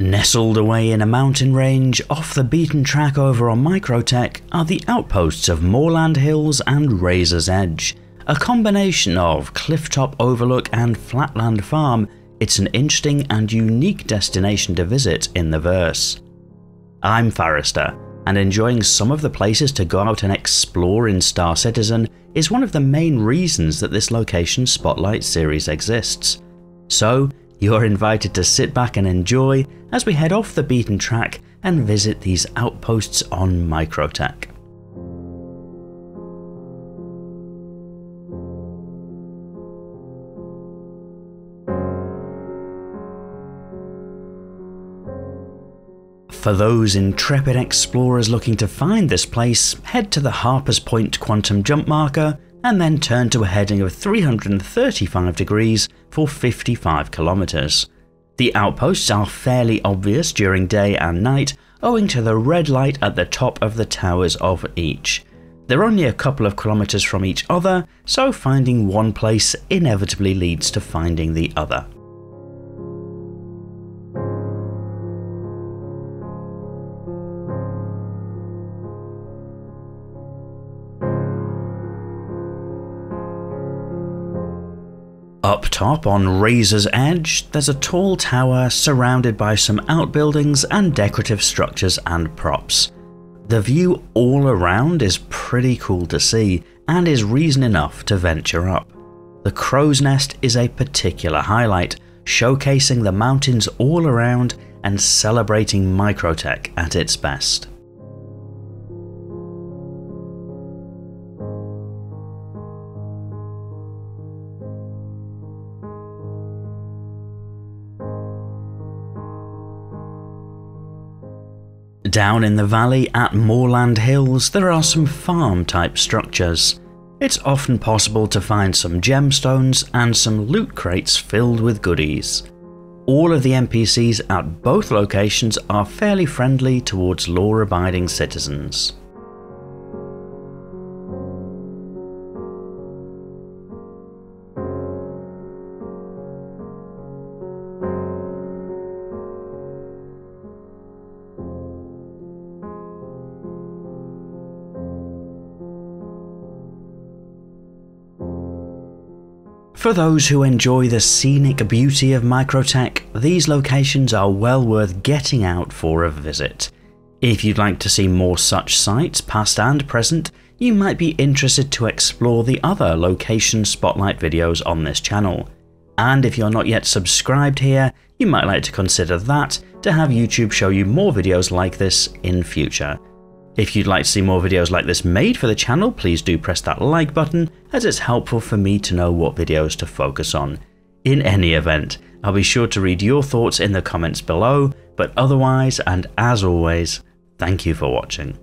Nestled away in a mountain range off the beaten track over on Microtech are the outposts of Moreland Hills and Razor's Edge. A combination of clifftop overlook and flatland farm, it's an interesting and unique destination to visit in the verse. I'm Farrister, and enjoying some of the places to go out and explore in Star Citizen is one of the main reasons that this location spotlight series exists. So, you're invited to sit back and enjoy as we head off the beaten track and visit these outposts on Microtech. For those intrepid explorers looking to find this place, head to the Harper's Point quantum jump marker and then turn to a heading of 335 degrees for 55 kilometers. The outposts are fairly obvious during day and night owing to the red light at the top of the towers of each. They're only a couple of kilometers from each other, so finding one place inevitably leads to finding the other. Up top on Razor's Edge, there's a tall tower surrounded by some outbuildings and decorative structures and props. The view all around is pretty cool to see and is reason enough to venture up. The crow's nest is a particular highlight, showcasing the mountains all around and celebrating Microtech at its best. Down in the valley at Moreland Hills, there are some farm type structures. It's often possible to find some gemstones and some loot crates filled with goodies. All of the NPCs at both locations are fairly friendly towards law abiding citizens. For those who enjoy the scenic beauty of Microtech, these locations are well worth getting out for a visit. If you'd like to see more such sites, past and present, you might be interested to explore the other location spotlight videos on this channel. And if you're not yet subscribed here, you might like to consider that to have YouTube show you more videos like this in future. If you'd like to see more videos like this made for the channel, please do press that like button as it's helpful for me to know what videos to focus on. In any event, I'll be sure to read your thoughts in the comments below, but otherwise and as always, thank you for watching.